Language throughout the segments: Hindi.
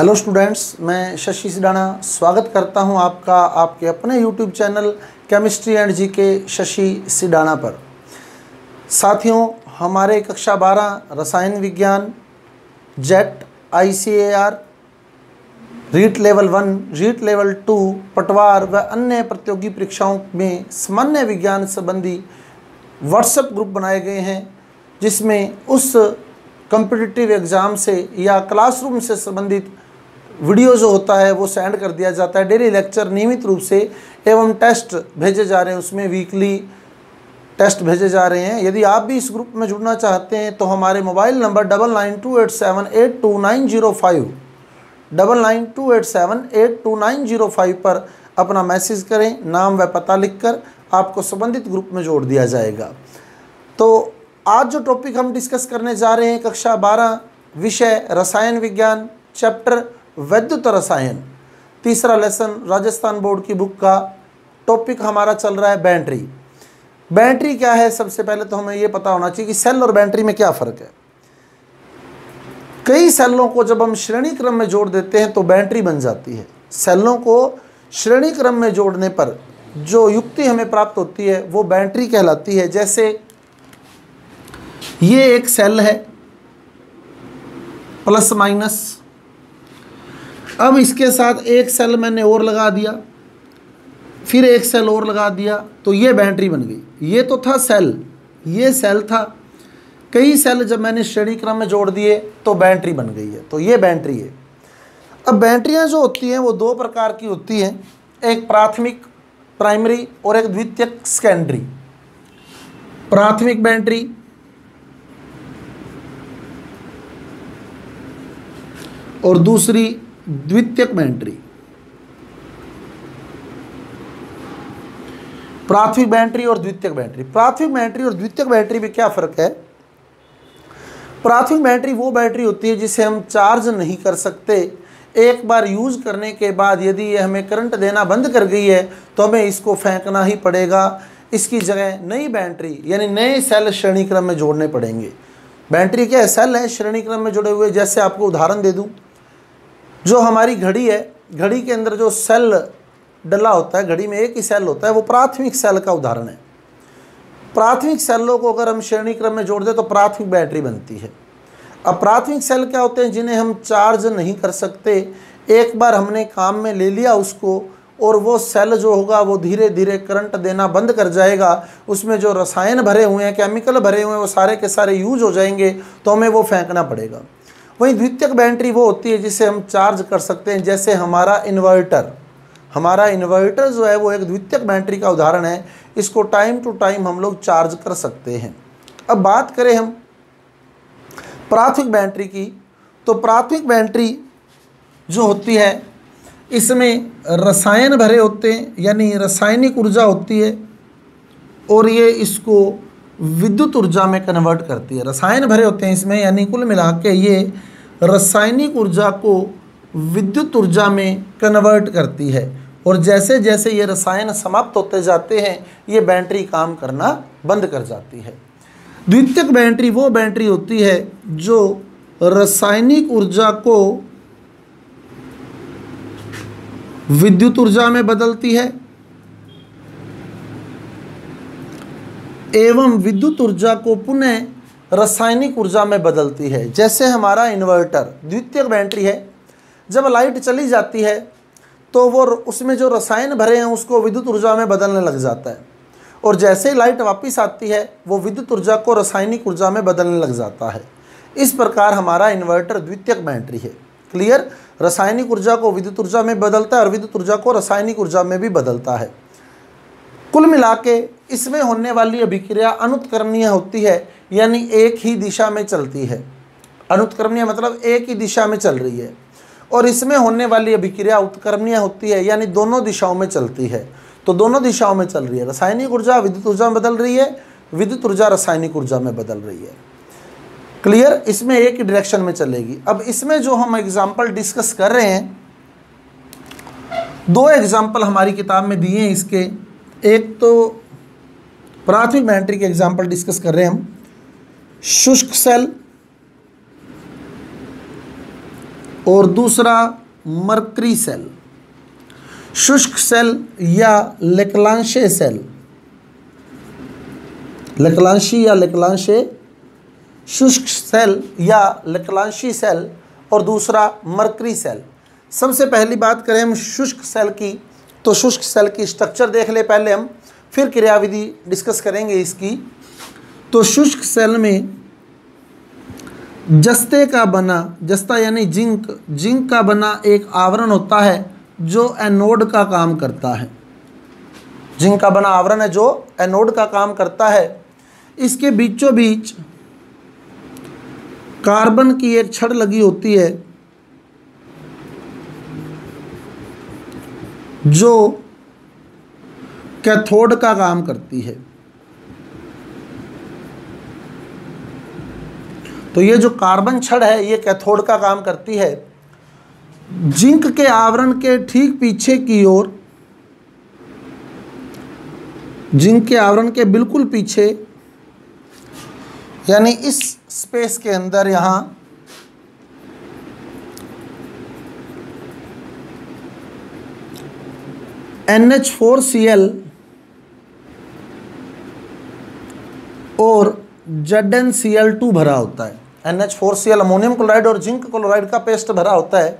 हेलो स्टूडेंट्स मैं शशि सिडाना स्वागत करता हूँ आपका, आपके अपने YouTube channel chemistry and G K Shashi Sidana पर। साथियों, हमारे कक्षा 12 रसायन विज्ञान, JET ICAR REET level one, REET level two, पटवार व अन्य प्रतियोगी परीक्षाओं में सामान्य विज्ञान संबंधी व्हाट्सएप ग्रुप बनाए गए हैं, जिसमें उस कम्पिटिटिव एग्ज़ाम से या क्लासरूम से संबंधित वीडियो जो होता है, वो सेंड कर दिया जाता है। डेली लेक्चर नियमित रूप से एवं टेस्ट भेजे जा रहे हैं, उसमें वीकली टेस्ट भेजे जा रहे हैं। यदि आप भी इस ग्रुप में जुड़ना चाहते हैं तो हमारे mobile number double nine two eight seven eight two nine zero five double nine two eight seven eight two nine zero five पर अपना मैसेज करें, नाम व पता लिखकर आपको संबंधित ग्रुप में जोड़ दिया जाएगा। तो आज जो टॉपिक हम डिस्कस करने जा रहे हैं, कक्षा बारह, विषय, रसायन विज्ञान चैप्टर वैद्युत रसायन तीसरा लेसन, राजस्थान बोर्ड की बुक का टॉपिक हमारा चल रहा है बैटरी। बैटरी क्या है? सबसे पहले तो हमें ये पता होना चाहिए कि सेल और बैटरी में क्या फ़र्क है। कई सेलों को जब हम श्रेणी क्रम में जोड़ देते हैं तो बैटरी बन जाती है। सेलों को श्रेणी क्रम में जोड़ने पर जो युक्ति हमें प्राप्त होती है, वो बैटरी कहलाती है। जैसे ये एक सेल है, प्लस माइनस अब इसके साथ एक सेल मैंने और लगा दिया। फिर एक सेल और लगा दिया तो ये बैटरी बन गई। ये तो था सेल ये सेल था। कई सेल जब मैंने श्रेणी क्रम में जोड़ दिए तो बैटरी बन गई है। तो ये बैटरी है। अब बैटरियाँ जो होती हैं, वो दो प्रकार की होती हैं। एक प्राथमिक प्राइमरी और एक द्वितीयक सेकेंडरी प्राथमिक बैटरी और दूसरी द्वितीयक बैटरी प्राथमिक बैटरी और द्वितीयक बैटरी प्राथमिक बैटरी और द्वितीयक बैटरी में क्या फ़र्क है? प्राथमिक बैटरी वो बैटरी होती है जिसे हम चार्ज नहीं कर सकते। एक बार यूज़ करने के बाद यदि ये हमें करंट देना बंद कर गई है तो हमें इसको फेंकना ही पड़ेगा। इसकी जगह नई बैटरी यानी नए सेल श्रेणी क्रम में जोड़ने पड़ेंगे। बैटरी क्या है? सेल है, श्रेणी क्रम में जुड़े हुए। जैसे आपको उदाहरण दे दूँ। जो हमारी घड़ी है, घड़ी के अंदर जो सेल डला होता है, घड़ी में एक ही सेल होता है, वो प्राथमिक सेल का उदाहरण है। प्राथमिक सेलों को अगर हम श्रेणी क्रम में जोड़ दें तो प्राथमिक बैटरी बनती है। अब प्राथमिक सेल क्या होते हैं, जिन्हें हम चार्ज नहीं कर सकते, एक बार हमने काम में ले लिया उसको, और वो सेल जो होगा, वो धीरे धीरे करंट देना बंद कर जाएगा, उसमें जो रसायन भरे हुए हैं केमिकल भरे हुए हैं, वो सारे के सारे यूज़ हो जाएँगे तो हमें वो फेंकना पड़ेगा। वहीं द्वितीयक बैटरी वो होती है जिसे हम चार्ज कर सकते हैं, जैसे हमारा इन्वर्टर। हमारा इन्वर्टर जो है वो एक द्वितीयक बैटरी का उदाहरण है। इसको टाइम टू टाइम हम लोग चार्ज कर सकते हैं। अब बात करें हम प्राथमिक बैटरी की तो प्राथमिक बैटरी जो होती है, इसमें रसायन भरे होते हैं, यानी रासायनिक ऊर्जा होती है, और ये इसको विद्युत ऊर्जा में कन्वर्ट करती है। रसायन भरे होते हैं इसमें, यानी कुल मिला के ये रासायनिक ऊर्जा को विद्युत ऊर्जा में कन्वर्ट करती है। और जैसे जैसे ये रसायन समाप्त होते जाते हैं, ये बैटरी काम करना बंद कर जाती है। द्वितीयक बैटरी वो बैटरी होती है जो रासायनिक ऊर्जा को विद्युत ऊर्जा में बदलती है एवं विद्युत ऊर्जा को पुनः रासायनिक ऊर्जा में बदलती है। जैसे हमारा इन्वर्टर द्वितीयक बैटरी है। जब लाइट चली जाती है तो वो उसमें जो रसायन भरे हैं, उसको विद्युत ऊर्जा में बदलने लग जाता है। और जैसे ही लाइट वापस आती है, वो विद्युत ऊर्जा को रासायनिक ऊर्जा में बदलने लग जाता है। इस प्रकार हमारा इन्वर्टर द्वितीयक बैटरी है। क्लियर रासायनिक ऊर्जा को विद्युत ऊर्जा में बदलता है और विद्युत ऊर्जा को रासायनिक ऊर्जा में भी बदलता है। कुल मिला के इसमें होने वाली अभिक्रिया अनुत्कर्णीय होती है, यानी एक ही दिशा में चलती है। अनुत्कर्णीय मतलब एक ही दिशा में चल रही है। और इसमें होने वाली अभिक्रिया उत्कर्णीय होती है, यानी दोनों दिशाओं में चलती है। तो दोनों दिशाओं में चल रही है। रासायनिक ऊर्जा विद्युत ऊर्जा में बदल रही है, विद्युत ऊर्जा रासायनिक ऊर्जा में बदल रही है। क्लियर? इसमें एक ही डायरेक्शन में चलेगी। अब इसमें जो हम एग्ज़ाम्पल डिस्कस कर रहे हैं, दो एग्ज़ाम्पल हमारी किताब में दिए हैं इसके। एक तो प्राथमिक बैटरी के एग्ज़ाम्पल डिस्कस कर रहे हैं हम। शुष्क सेल और दूसरा मरकरी सेल शुष्क सेल या लेकलांशे सेल लेकलांशी या लेकलांशे, शुष्क सेल या लेकलांशी सेल और दूसरा मरकरी सेल सबसे पहली बात करें हम शुष्क सेल की। तो शुष्क सेल की स्ट्रक्चर देख ले पहले हम, फिर क्रियाविधि डिस्कस करेंगे इसकी। तो शुष्क सेल में जस्ते का बना, जस्ता यानी जिंक जिंक का बना एक आवरण होता है जो एनोड का काम करता है। जिंक का बना आवरण है जो एनोड का काम करता है। इसके बीचों बीच कार्बन की एक छड़ लगी होती है जो कैथोड का काम करती है। तो ये जो कार्बन छड़ है, ये कैथोड का काम करती है। जिंक के आवरण के ठीक पीछे की ओर, जिंक के आवरण के बिल्कुल पीछे, यानी इस स्पेस के अंदर यहाँ N H four C L और Z N C L two भरा होता है। N H four C L ammonium chloride और जिंक क्लोराइड का पेस्ट भरा होता है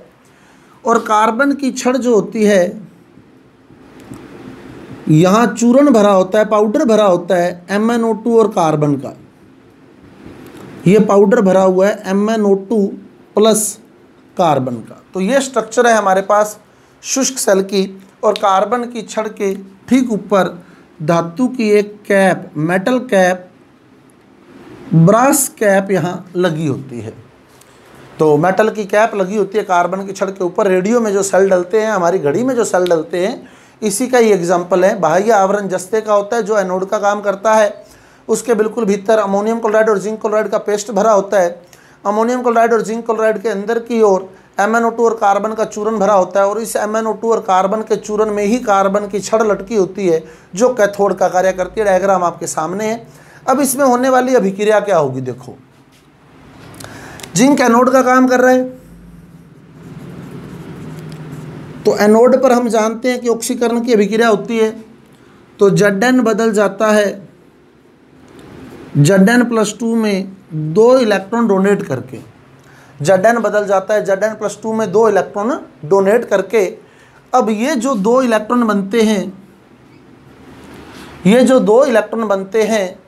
और कार्बन की छड़ जो होती है, यहाँ चूरण भरा होता है, पाउडर भरा होता है एम एन ओ टू और कार्बन का। ये पाउडर भरा हुआ है M N O two plus carbon का। तो ये स्ट्रक्चर है हमारे पास शुष्क सेल की। और कार्बन की छड़ के ठीक ऊपर धातु की एक cap metal cap brass cap यहाँ लगी होती है। तो मेटल की कैप लगी होती है कार्बन की छड़ के ऊपर। रेडियो में जो सेल डलते हैं, हमारी घड़ी में जो सेल डलते हैं, इसी का ही एग्ज़ाम्पल है। बाह्य आवरण जस्ते का होता है, जो एनोड का काम करता है। उसके बिल्कुल भीतर अमोनियम क्लोराइड और जिंक क्लोराइड का पेस्ट भरा होता है। अमोनियम क्लोराइड और जिंक क्लोराइड के अंदर की ओर MnO2 और कार्बन का चूरन भरा होता है और इस MnO2 और कार्बन के चूरन में ही कार्बन की छड़ लटकी होती है, जो कैथोड का कार्य करती है। डायग्राम आपके सामने है। अब इसमें होने वाली अभिक्रिया क्या होगी देखो। जिंक एनोड का काम कर रहा है। तो एनोड पर हम जानते हैं कि ऑक्सीकरण की अभिक्रिया होती है। तो जडन बदल जाता है। जडन प्लस टू में दो इलेक्ट्रॉन डोनेट करके। जडन बदल जाता है। जडन प्लस टू में दो इलेक्ट्रॉन डोनेट करके। अब ये जो दो इलेक्ट्रॉन बनते हैं, ये जो दो इलेक्ट्रॉन बनते हैं,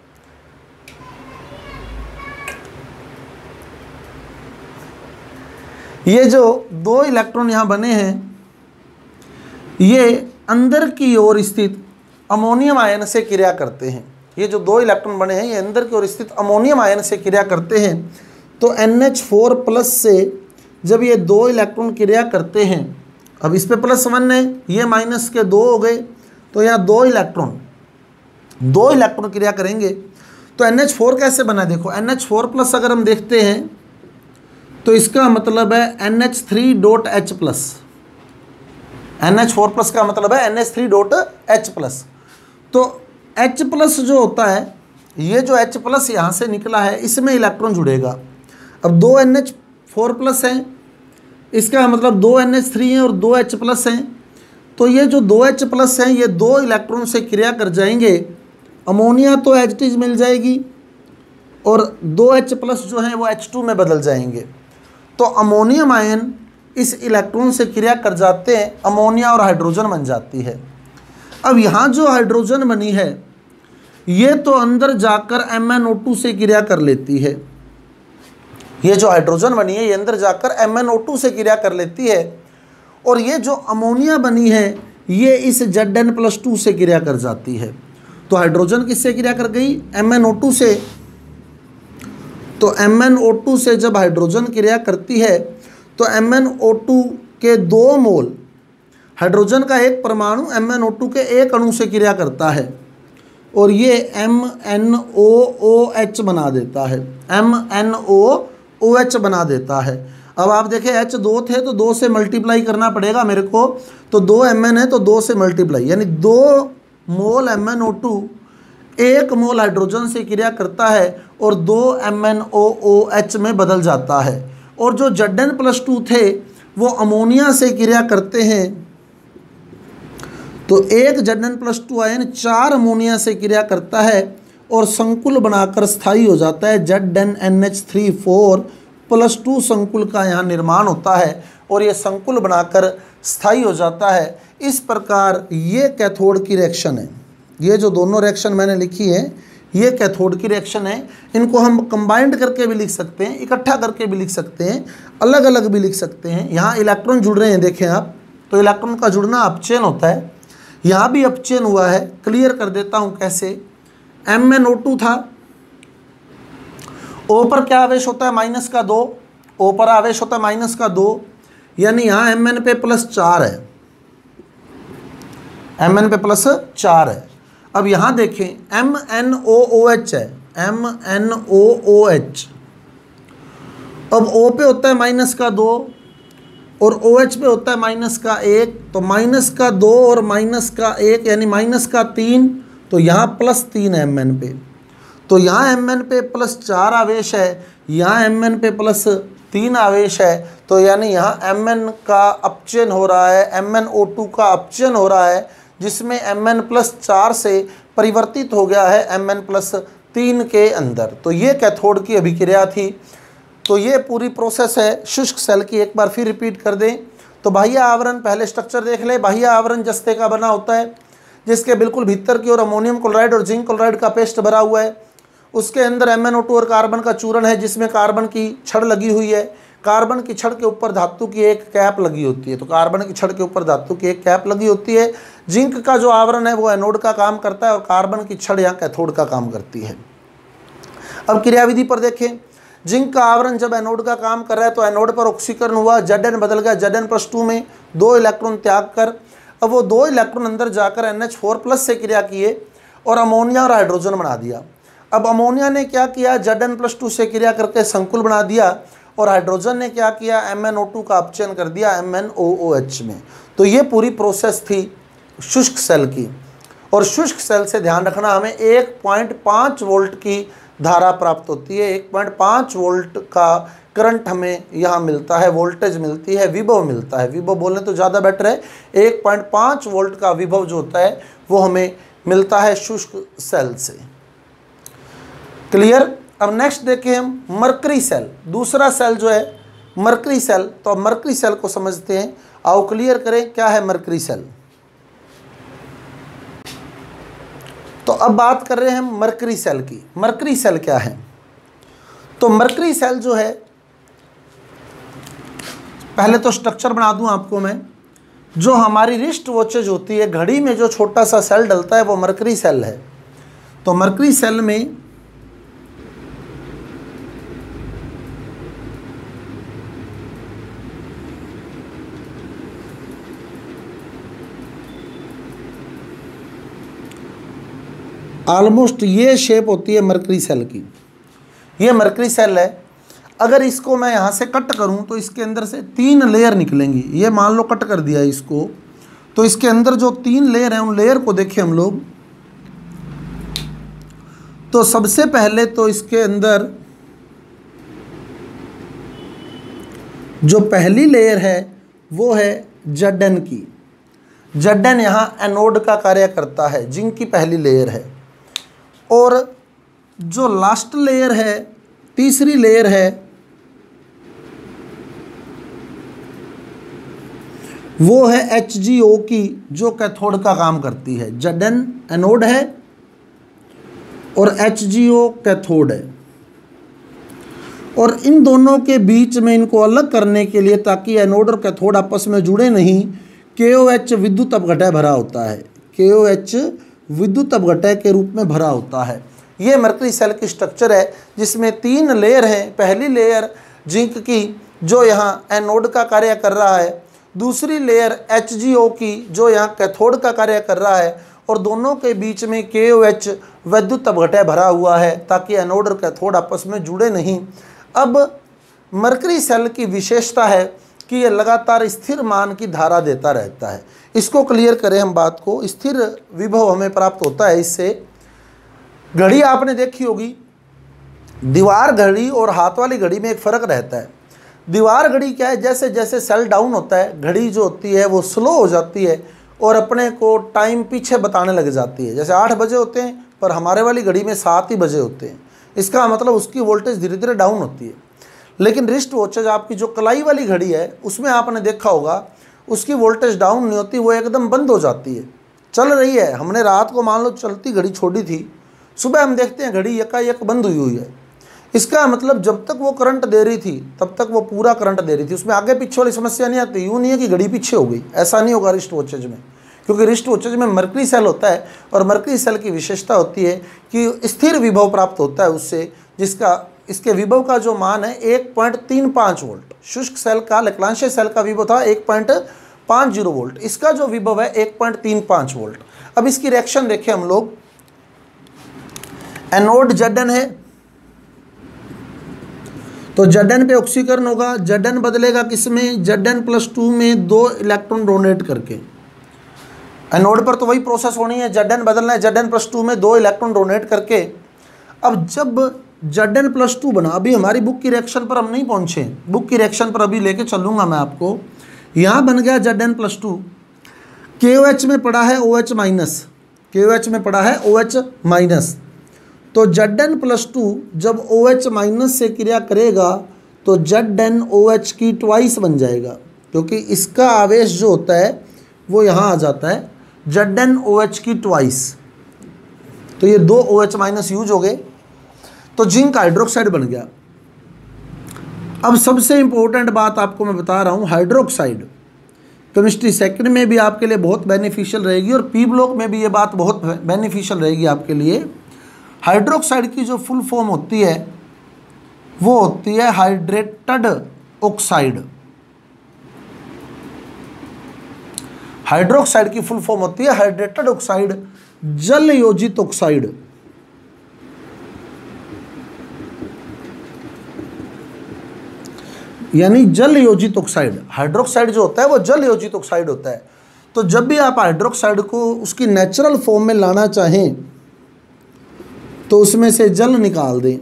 ये जो दो इलेक्ट्रॉन यहाँ बने हैं, ये अंदर की ओर स्थित अमोनियम आयन से क्रिया करते हैं। ये जो दो इलेक्ट्रॉन बने हैं, ये अंदर की ओर स्थित अमोनियम आयन से क्रिया करते हैं। तो एन एच फोर प्लस से जब ये दो इलेक्ट्रॉन क्रिया करते हैं, अब इस पे प्लस वन है, ये माइनस के दो हो गए तो यहाँ दो इलेक्ट्रॉन दो इलेक्ट्रॉन क्रिया करेंगे। तो एन एच फोर कैसे बना? देखो एन एच फोर प्लस अगर हम देखते हैं तो इसका मतलब है N H three dot H plus N H four plus का मतलब है N H three dot H plus तो एच प्लस जो होता है, ये जो एच प्लस यहाँ से निकला है, इसमें इलेक्ट्रॉन जुड़ेगा। अब दो एन एच फोर प्लस हैं। इसका मतलब दो एन एच थ्री हैं और दो एच प्लस हैं। तो ये जो दो एच प्लस हैं, ये दो इलेक्ट्रॉन से क्रिया कर जाएँगे। अमोनिया तो एच टीज मिल जाएगी और दो एच प्लस जो हैं वो एच टू में बदल जाएँगे। तो अमोनियम आयन इस इलेक्ट्रॉन से क्रिया कर जाते हैं, अमोनिया और हाइड्रोजन बन जाती है। अब यहाँ जो हाइड्रोजन बनी है, ये तो अंदर जाकर MnO2 से क्रिया कर लेती है। ये जो हाइड्रोजन बनी है, ये अंदर जाकर MnO2 से क्रिया कर लेती है। और ये जो अमोनिया बनी है, ये इस जेड एन प्लस टू से क्रिया कर जाती है। तो हाइड्रोजन किससे क्रिया कर गई? MnO2 से। तो MnO2 से जब हाइड्रोजन क्रिया करती है तो MnO2 के दो मोल हाइड्रोजन का एक परमाणु MnO2 के एक अणु से क्रिया करता है। और ये M N O O H बना देता है। M N O O H बना देता है। अब आप देखें एच दो थे तो दो से मल्टीप्लाई करना पड़ेगा मेरे को। तो दो एम एन है तो दो से मल्टीप्लाई यानी दो मोल एम एन एक मोल हाइड्रोजन से क्रिया करता है और दो एम एन ओ एच में बदल जाता है। और जो जडन प्लस टू थे, वो अमोनिया से क्रिया करते हैं। तो एक Z N plus two ion चार अमोनिया से क्रिया करता है। और संकुल बनाकर स्थायी हो जाता है। Z N N H three four plus two संकुल का यहाँ निर्माण होता है और ये संकुल बनाकर स्थायी हो जाता है। इस प्रकार ये कैथोड की रिएक्शन है। ये जो दोनों रिएक्शन मैंने लिखी है, ये कैथोड की रिएक्शन है। इनको हम कंबाइंड करके भी लिख सकते हैं, इकट्ठा करके भी लिख सकते हैं अलग अलग भी लिख सकते हैं। यहाँ इलेक्ट्रॉन जुड़ रहे हैं, देखें आप। तो इलेक्ट्रॉन का जुड़ना अपचेन होता है। यहाँ भी अपचेन हुआ है। क्लियर कर देता हूँ कैसे? एम एन ओ टू था। ओ पर क्या आवेश होता है? माइनस का दो। ओ पर आवेश होता है माइनस का दो। यानी यहाँ एम एन पे प्लस चार है। एम एन पे प्लस चार है। अब यहाँ देखें M N O O H है। M N O O H अब ओ पे होता है माइनस का दो और ओ एच पे होता है माइनस का एक। तो माइनस का दो और माइनस का एक, यानी माइनस का तीन तो यहाँ प्लस तीन एम एन पे। तो यहाँ एम एन पे प्लस चार आवेश है, यहाँ एम एन पे प्लस तीन आवेश है तो यानी यहाँ एम एन का अपचयन हो रहा है, एम एन ओ टू का अपचयन हो रहा है, जिसमें एम एन प्लस चार से परिवर्तित हो गया है एम एन प्लस तीन के अंदर। तो ये कैथोड की अभिक्रिया थी। तो ये पूरी प्रोसेस है, शुष्क सेल की एक बार फिर रिपीट कर दें। तो बाह्य आवरण, पहले स्ट्रक्चर देख ले, बाह्य आवरण जस्ते का बना होता है। जिसके बिल्कुल भीतर की ओर अमोनियम क्लोराइड और जिंक क्लोराइड का पेस्ट भरा हुआ है। उसके अंदर एम और कार्बन का चूरण है, जिसमें कार्बन की छड़ लगी हुई है। कार्बन की छड़ के ऊपर धातु की एक कैप लगी होती है। तो कार्बन की छड़ के ऊपर धातु की एक कैप लगी होती है। जिंक का जो आवरण है, वो एनोड का काम करता है और कार्बन की छड़ यहाँ कैथोड का काम करती है। अब क्रियाविधि पर देखें। जिंक का आवरण जब एनोड का काम कर रहा है तो एनोड पर ऑक्सीकरण हुआ जेड बदल गया। जेड प्लस टू में दो इलेक्ट्रॉन त्याग कर अब वो दो इलेक्ट्रॉन अंदर जाकर एन एच फोर प्लस से क्रिया किए और अमोनिया और हाइड्रोजन बना दिया। अब अमोनिया ने क्या किया? जेड एन प्लस टू से क्रिया करके संकुल बना दिया और हाइड्रोजन ने क्या किया? एम एन ओ टू का अपचयन कर दिया M N O O H में। तो ये पूरी प्रोसेस थी शुष्क सेल की। और शुष्क सेल से ध्यान रखना, हमें एक पॉइंट पाँच वोल्ट की धारा प्राप्त होती है। एक पॉइंट पाँच वोल्ट का करंट हमें यहाँ मिलता है, वोल्टेज मिलती है, विभव मिलता है। विभव बोलने तो ज़्यादा बेटर है। एक पॉइंट पाँच वोल्ट का विभव जो होता है, वो हमें मिलता है शुष्क सेल से। क्लियर अब नेक्स्ट देखें हम मरकरी सेल। दूसरा सेल जो है, मरकरी सेल। तो अब मरकरी सेल को समझते हैं। आओ क्लियर करें, क्या है मरकरी सेल? तो अब बात कर रहे हैं हम मरकरी सेल की। मरकरी सेल क्या है? तो मरकरी सेल जो है पहले तो स्ट्रक्चर बना दूँ आपको मैं। जो हमारी रिस्ट वॉचेज होती है, घड़ी में जो छोटा सा सेल डलता है, वो मरकरी सेल है। तो मरकरी सेल में ऑलमोस्ट ये शेप होती है मरकरी सेल की। ये मरकरी सेल है। अगर इसको मैं यहाँ से कट करूँ तो इसके अंदर से तीन लेयर निकलेंगी। ये मान लो कट कर दिया इसको तो इसके अंदर जो तीन लेयर हैं, उन लेयर को देखें हम लोग। तो सबसे पहले तो इसके अंदर जो पहली लेयर है, वो है जडन की। जडन यहाँ एनोड का कार्य करता है, जिनकी पहली लेयर है। और जो लास्ट लेयर है, तीसरी लेयर है वो है एच जी ओ की, जो कैथोड का काम करती है। जडन एनोड है और एच जी ओ कैथोड है। और इन दोनों के बीच में इनको अलग करने के लिए, ताकि एनोड और कैथोड आपस में जुड़े नहीं के ओ एच विद्युत अपघटय भरा होता है। के ओ एच विद्युत अपघटय के रूप में भरा होता है। ये मरकरी सेल की स्ट्रक्चर है, जिसमें तीन लेयर हैं। पहली लेयर जिंक की, जो यहाँ एनोड का कार्य कर रहा है। दूसरी लेयर एचजीओ की, जो यहाँ कैथोड का कार्य कर रहा है, और दोनों के बीच में के ओ एच विद्युत अपघटय भरा हुआ है, ताकि एनोड और कैथोड आपस में जुड़े नहीं। अब मरकरी सेल की विशेषता है कि यह लगातार स्थिर मान की धारा देता रहता है। इसको क्लियर करें हम बात को। स्थिर विभव हमें प्राप्त होता है इससे। घड़ी आपने देखी होगी, दीवार घड़ी और हाथ वाली घड़ी में एक फ़र्क रहता है। दीवार घड़ी क्या है? जैसे जैसे सेल डाउन होता है, घड़ी जो होती है, वो स्लो हो जाती है और अपने को टाइम पीछे बताने लग जाती है। जैसे आठ बजे होते हैं, पर हमारे वाली घड़ी में सात ही बजे होते हैं। इसका मतलब उसकी वोल्टेज धीरे धीरे डाउन होती है। लेकिन रिस्ट वॉचेज आपकी जो कलाई वाली घड़ी है, उसमें आपने देखा होगा, उसकी वोल्टेज डाउन नहीं होती, वो एकदम बंद हो जाती है। चल रही है। हमने रात को मान लो चलती घड़ी छोड़ी थी। सुबह हम देखते हैं घड़ी एकाएक बंद हुई हुई है। इसका मतलब जब तक वो करंट दे रही थी, तब तक वो पूरा करंट दे रही थी। उसमें आगे पीछे वाली समस्या नहीं आती। यूँ नहीं है कि घड़ी पीछे हो गई। ऐसा नहीं होगा रिस्ट वॉचेज में। क्योंकि रिस्ट वॉचेज में मर्करी सेल होता है और मर्करी सेल की विशेषता होती है कि स्थिर विभव प्राप्त होता है उससे, जिसका, इसके विभव का जो मान है, एक पॉइंट तीन पाँच वोल्ट। शुष्क सेल का लकलांश सेल का विभव था एक पॉइंट पाँच ज़ीरो वोल्ट। इसका जो विभव है, एक पॉइंट तीन पाँच वोल्ट। अब इसकी रिएक्शन देखें हम लोग। एनोड जडन है तो जडन पे ऑक्सीकरण होगा जडन बदलेगा किस किसमें? जडन प्लस टू में दो इलेक्ट्रॉन डोनेट करके। एनोड पर तो वही प्रोसेस होनी है जडन बदलना है जडन प्लस टू में दो इलेक्ट्रॉन डोनेट करके। अब जब जडन प्लस टू बना, अभी हमारी बुक की रिएक्शन पर हम नहीं पहुँचे। बुक की रिएक्शन पर अभी लेके चलूँगा मैं आपको। यहाँ बन गया जडन प्लस टू के ओ एच में पड़ा है ओ एच माइनस के ओ एच में पड़ा है ओ एच माइनस तो जड एन प्लस टू जब ओ एच माइनस से क्रिया करेगा तो जड एन ओ एच की ट्वाइस बन जाएगा, क्योंकि इसका आवेश जो होता है, वो यहाँ आ जाता है। जड एन ओ एच की ट्वाइस तो ये दो ओ एच माइनस यूज़ हो गए। तो जिंक हाइड्रोक्साइड बन गया। अब सबसे इंपॉर्टेंट बात आपको मैं बता रहा हूँ हाइड्रोक्साइड केमिस्ट्री सेकंड में भी आपके लिए बहुत बेनिफिशियल रहेगी और पी ब्लॉक में भी ये बात बहुत बेनिफिशियल रहेगी आपके लिए। हाइड्रोक्साइड की जो फुल फॉर्म होती है, वो होती है हाइड्रेटेड ऑक्साइड हाइड्रोक्साइड की फुल फॉर्म होती है हाइड्रेटेड ऑक्साइड जल योजित ऑक्साइड यानी जल योजित ऑक्साइड हाइड्रोक्साइड जो होता है, वो जल योजित ऑक्साइड होता है. तो जब भी आप हाइड्रोक्साइड को उसकी नेचुरल फॉर्म में लाना चाहें तो उसमें से जल निकाल दें।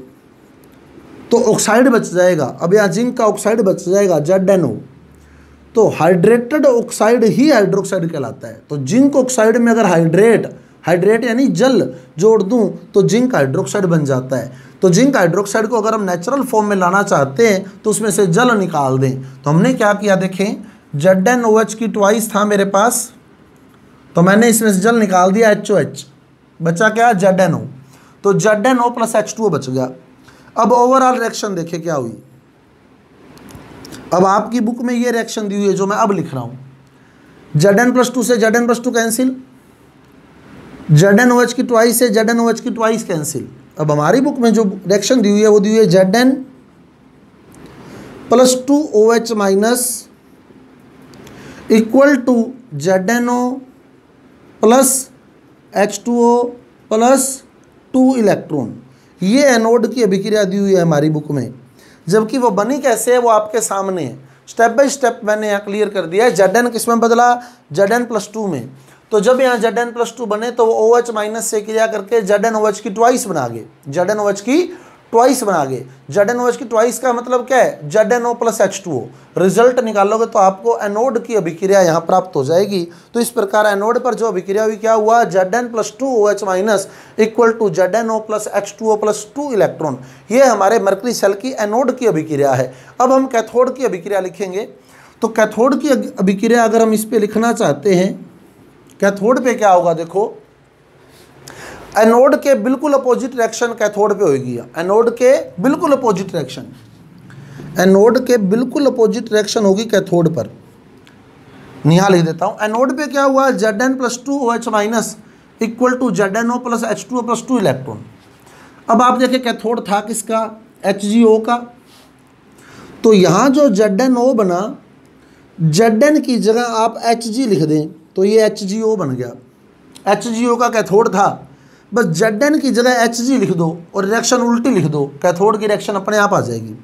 तो ऑक्साइड बच जाएगा। अब यहाँ जिंक का ऑक्साइड बच जाएगा, जेड एन ओ। तो हाइड्रेटेड ऑक्साइड ही हाइड्रोक्साइड कहलाता है। तो जिंक ऑक्साइड में अगर हाइड्रेट हाइड्रेट यानी जल जोड़ दूँ तो जिंक हाइड्रोक्साइड बन जाता है। तो जिंक हाइड्रोक्साइड को अगर हम नेचुरल फॉर्म में लाना चाहते हैं तो उसमें से जल निकाल दें। तो हमने क्या किया देखें? जेड एन ओ एच की ट्वाइस था मेरे पास। तो मैंने इसमें से जल निकाल दिया एच ओ एच बचा क्या? Z N O. तो Z N O plus H two बच गया। अब ओवरऑल रिएक्शन देखे क्या हुई। अब आपकी बुक में ये रिएक्शन दी हुई है जो मैं अब लिख रहा हूँ। जेड एन प्लस टू से Z N plus two cancel Z N O H की ट्वाइस से जेड एन ओ एच की ट्वाइस कैंसिल अब हमारी बुक में जो रिएक्शन दी हुई है वो दी हुई है Z N plus two O H minus equal to Z N O plus H two O plus two electron. ये एनोड की अभिक्रिया दी हुई है हमारी बुक में। जबकि वो बनी कैसे है, वो आपके सामने है। स्टेप बाय स्टेप मैंने यहाँ क्लियर कर दिया है जेड एन किसमें बदला? जेड एन प्लस टू में। तो जब यहाँ जेड एन प्लस टू बने तो वो ओ एच माइनस से क्रिया करके जेड एन ओ एच की ट्वाइस बना गए। जेड एन ओ एच की ट्वाइस बना गए। जेड एन ओ एच की ट्वाइस का मतलब क्या है? Z N O plus H two O result निकालोगे तो आपको एनोड की अभिक्रिया यहाँ प्राप्त हो जाएगी। तो इस प्रकार एनोड पर जो अभिक्रिया हुई, क्या हुआ? Z N plus two O H minus equal to Z N O plus H two O plus two electron ये हमारे मरकरी सेल की एनोड की अभिक्रिया है। अब हम कैथोड की अभिक्रिया लिखेंगे। तो कैथोड की अभिक्रिया अगर हम इस पर लिखना चाहते हैं कैथोड पे क्या होगा? देखो एनोड के बिल्कुल अपोजिट रिएक्शन कैथोड पे होगी एनोड के बिल्कुल अपोजिट रिएक्शन एनोड के बिल्कुल अपोजिट रिएक्शन होगी कैथोड पर। निहा लिख देता हूँ। एनोड पे क्या हुआ? Z N plus two O H minus equal to Z N O plus H two O plus two electron अब आप देखें कैथोड था किसका? एच जी ओ का। तो यहाँ जो जेड एन ओ बना जेड एन की जगह आप एच जी लिख दें तो ये एच जी ओ बन गया। एच जी ओ का कैथोड था। बस जेड एन की जगह एच जी लिख दो और रिएक्शन उल्टी लिख दो। कैथोड की रिएक्शन अपने आप आ जाएगी।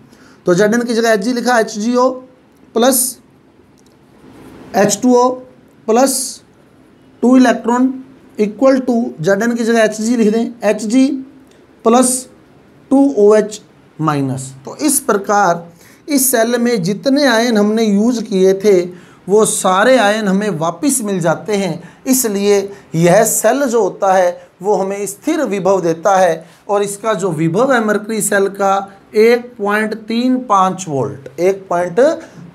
तो जेड एन की जगह एच जी लिखा H G O plus H two O plus two electron equal to Z N की जगह एच जी लिख दें। H G plus two O H minus तो इस प्रकार इस सेल में जितने आयन हमने यूज़ किए थे, वो सारे आयन हमें वापस मिल जाते हैं। इसलिए यह सेल जो होता है वो हमें स्थिर विभव देता है और इसका जो विभव है मरकरी सेल का, एक पॉइंट तीन पाँच वोल्ट, एक पॉइंट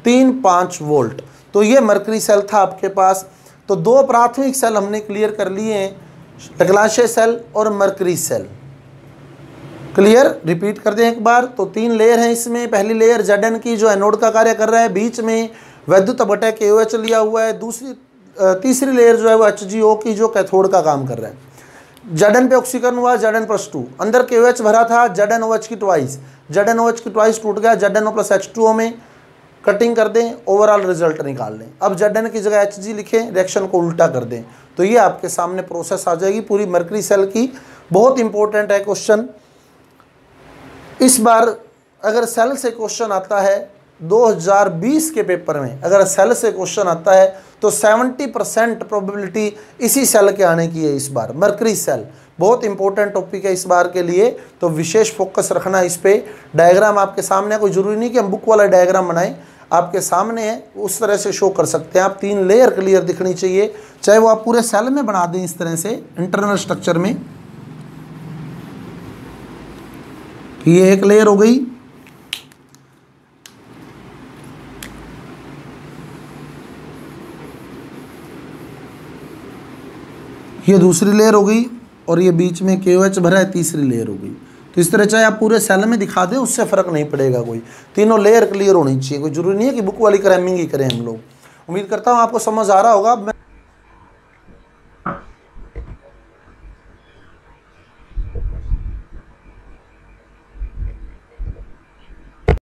तीन पाँच वोल्ट। तो ये मरकरी सेल था आपके पास। तो दो प्राथमिक सेल हमने क्लियर कर लिए हैं लग्लाशे सेल और मरकरी सेल। क्लियर रिपीट कर दें एक बार। तो तीन लेयर हैं इसमें। पहली लेयर जेडन की जो एनोड का कार्य कर रहा है बीच में, वैद्युत बटक के लिया हुआ है। दूसरी तीसरी लेयर जो है वो एच की, जो कैथोड का काम कर रहा है। जेडन पे ऑक्सीकरण हुआ जेडन प्लस टू अंदर के एच भरा था जेडन ओ एच की twice Z N O H की ट्वाइस टूट गया Z N O plus H two में कटिंग कर दें ओवरऑल रिज़ल्ट निकाल लें. अब जेडन की जगह एच जी लिखें रिएक्शन को उल्टा कर दें. तो ये आपके सामने प्रोसेस आ जाएगी पूरी मर्करी सेल की. बहुत इंपॉर्टेंट है क्वेश्चन इस बार अगर सेल से क्वेश्चन आता है 2020 के पेपर में अगर सेल से क्वेश्चन आता है तो 70 परसेंट प्रोबेबिलिटी इसी सेल के आने की है इस बार। मर्करी सेल बहुत इंपॉर्टेंट टॉपिक है इस बार के लिए तो विशेष फोकस रखना इस पर डायग्राम आपके सामने कोई ज़रूरी नहीं कि हम बुक वाला डायग्राम बनाएँ। आपके सामने है, उस तरह से शो कर सकते हैं। आप तीन लेयर क्लियर दिखनी चाहिए, चाहे वो आप पूरे सेल में बना दें इस तरह से इंटरनल स्ट्रक्चर में। ये एक लेयर हो गई। ये दूसरी लेयर हो गई और ये बीच में के भरा है, तीसरी लेयर हो गई। तो इस तरह चाहे आप पूरे सेल में दिखा दें, उससे फ़र्क नहीं पड़ेगा कोई। तीनों लेयर क्लियर होनी चाहिए, कोई ज़रूरी नहीं है कि बुक वाली क्रैमिंग ही करें हम लोग। उम्मीद करता हूँ आपको समझ आ रहा होगा। मैं